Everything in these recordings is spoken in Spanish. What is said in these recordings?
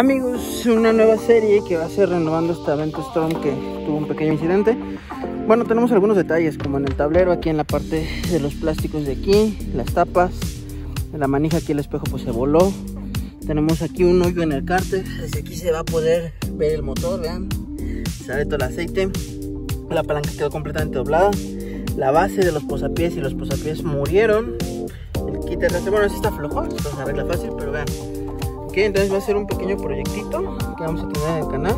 Amigos, una nueva serie que va a ser renovando esta Vento Storm que tuvo un pequeño incidente. Bueno, tenemos algunos detalles como en el tablero, aquí en la parte de los plásticos de aquí, las tapas, la manija aquí el espejo pues se voló. Tenemos aquí un hoyo en el cárter, desde aquí se va a poder ver el motor, vean, sale todo el aceite. La palanca quedó completamente doblada. La base de los posapiés y los posapiés murieron. El kit de bueno, así está flojo, esto se arregla fácil, pero vean, Ok, entonces va a ser un pequeño proyectito que vamos a tener en el canal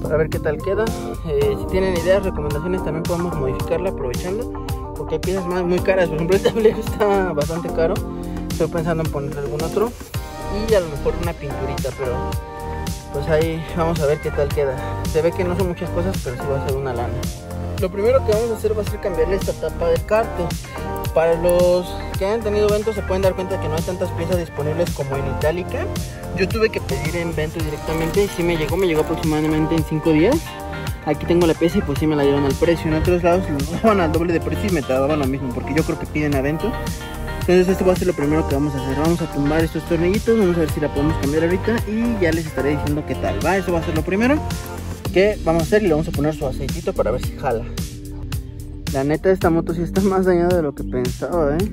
para ver qué tal queda. Eh, si tienen ideas, recomendaciones, también podemos modificarla aprovechando porque hay piezas más muy caras. Por ejemplo, el tablero está bastante caro. Estoy pensando en poner algún otro y a lo mejor una pinturita, pero pues ahí vamos a ver qué tal queda. Se ve que no son muchas cosas, pero sí va a ser una lana. Lo primero que vamos a hacer va a ser cambiarle esta tapa del cárter. Para los que hayan tenido eventos se pueden dar cuenta que no hay tantas piezas disponibles como en Itálica. Yo tuve que pedir en Vento directamente y sí me llegó, me llegó aproximadamente en 5 días. Aquí tengo la pieza y pues sí me la dieron al precio. En otros lados los daban al doble de precio y me tardaban lo mismo porque yo creo que piden a Vento. Entonces esto va a ser lo primero que vamos a hacer. Vamos a tumbar estos tornillitos, vamos a ver si la podemos cambiar ahorita y ya les estaré diciendo qué tal va. Eso va a ser lo primero que vamos a hacer y le vamos a poner su aceitito para ver si jala. La neta esta moto sí está más dañada de lo que pensaba, ¿eh?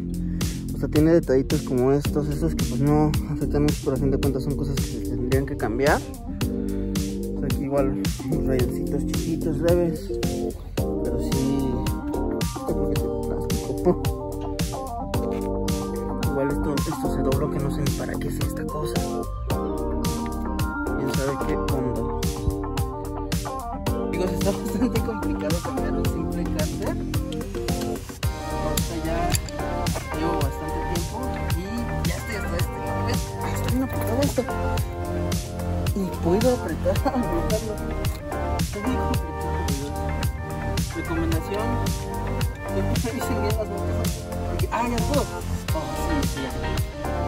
O sea, tiene detallitos como estos, esos que pues no afectan mucho, pero a fin de cuentas son cosas que se tendrían que cambiar. O sea, aquí igual unos rayoncitos chiquitos, leves, pero sí... igual esto, esto se dobló que no sé ni para qué es esta cosa. Quién sabe qué onda. Digo, está bastante complicado cambiar esto. Y puedo apretar, apretarlo. Recomendación. Siempre revisen bien las motos. Porque, ah, ya puedo. Oh, sí, ya.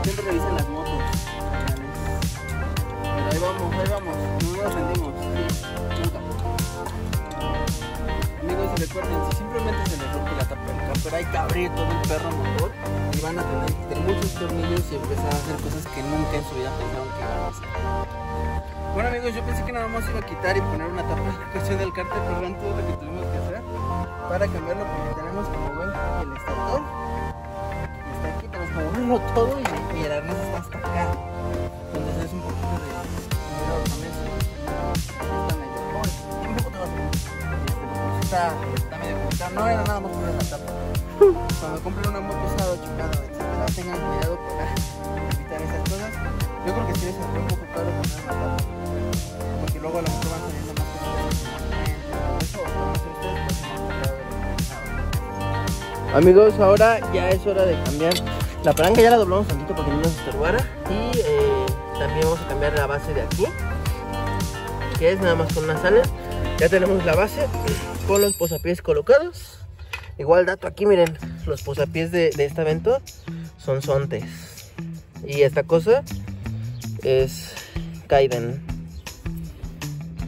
Siempre revisen las motos. Ahí vamos, ahí vamos. No nos rendimos. Camper, hay que abrir todo el perro motor y van a tener que tener muchos tornillos y empezar a hacer cosas que nunca en su vida pensaron que iban a hacer. Bueno amigos, yo pensé que nada más iba a quitar y poner una tapa en cuestión del cárter, pero vean todo lo que tuvimos que hacer para cambiarlo porque tenemos como ven el estator está aquí, tenemos que moverlo todo y, y el arnés está hasta acá. Entonces es un poquito de con eso. Está medio ¿Cómo te vas a está. Cuando compren una moto usada, chocada, etcétera, tengan cuidado para evitar esas cosas. Yo creo que sí les saldrá un poco caro tapa. Porque luego a lo mejor van saliendo más cosas. Amigos, ahora ya es hora de cambiar la palanca, ya la doblamos tantito para que no nos estorbara y eh, también vamos a cambiar la base de aquí que es nada más con una sala ya tenemos la base con los posapiés colocados. Igual dato aquí, miren, los posapiés de, de esta vento son sontes. Y esta cosa es Kaiden.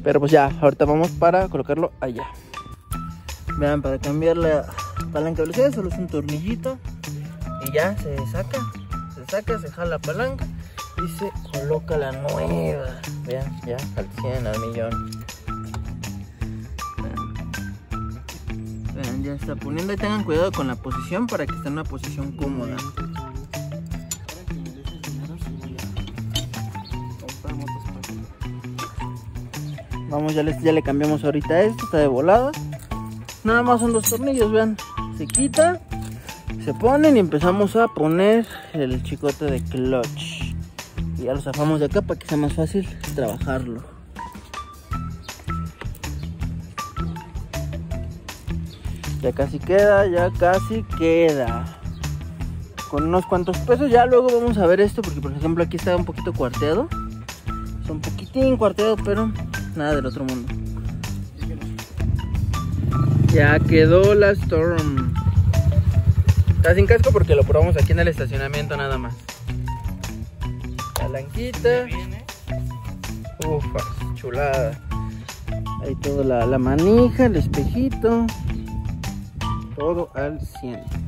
Pero pues ya, ahorita vamos para colocarlo allá. Vean, para cambiar la palanca de velocidad solo es un tornillito. Y ya se saca, se saca, se jala la palanca y se coloca la nueva. Vean, ya al 100, al millón. Ya está poniendo y tengan cuidado con la posición para que esté en una posición cómoda. Vamos, ya, les, ya le cambiamos ahorita esto, está de volada. Nada más son dos tornillos, vean. Se quita, se ponen y empezamos a poner el chicote de clutch. Y ya lo zafamos de acá para que sea más fácil trabajarlo. Ya casi queda, ya casi queda. Con unos cuantos pesos. Ya luego vamos a ver esto. Porque por ejemplo aquí está un poquito cuarteado. Es un poquitín cuarteado, pero nada del otro mundo. Ya quedó la Storm. Está sin casco porque lo probamos aquí en el estacionamiento nada más. Palanquita. Ufa, chulada. Ahí toda la, la manija, el espejito todo al 100